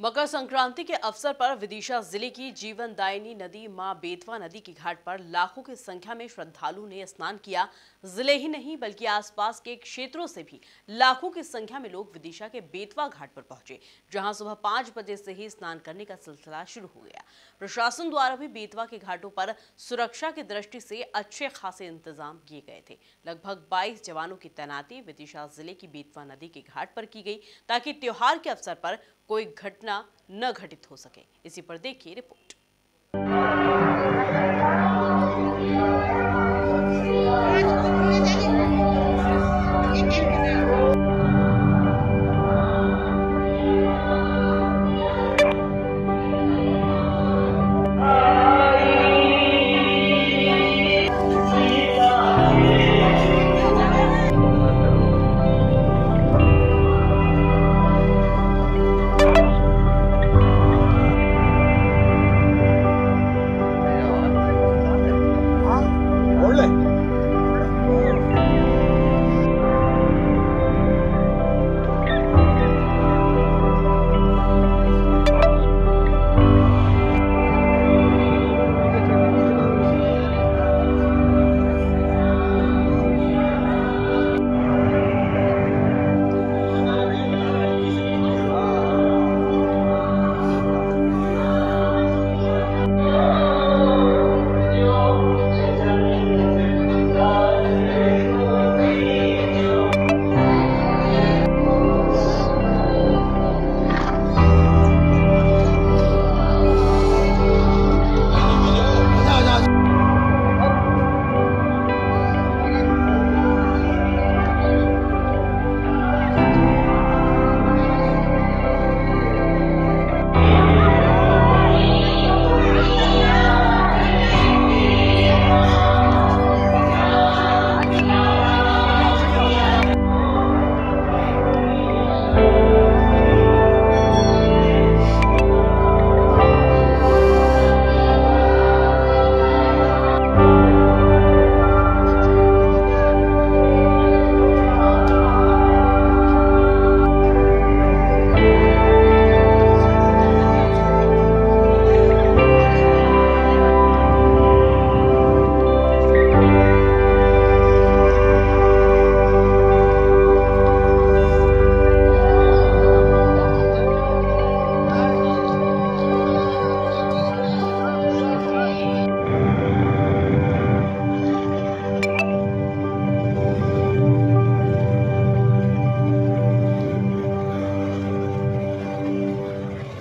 मकर संक्रांति के अवसर पर विदिशा ज़िले की जीवनदायिनी नदी माँ बेतवा नदी के घाट पर लाखों की संख्या में श्रद्धालु ने स्नान किया। ज़िले ही नहीं, बल्कि आसपास के क्षेत्रों से भी लाखों की संख्या में लोग विदिशा के बेतवा घाट पर पहुँचे, जहाँ सुबह पाँच बजे से ही स्नान करने का सिलसिला शुरू हो गया। प्रशासन द्वारा भी बेतवा के घाटों पर सुरक्षा की दृष्टि से अच्छे खासे इंतज़ाम किए गए थे। लगभग बाईस जवानों की तैनाती विदिशा ज़िले की बेतवा नदी के घाट पर की गई, ताकि त्योहार के अवसर पर कोई घटना न घटित हो सके। इसी पर देखिए रिपोर्ट।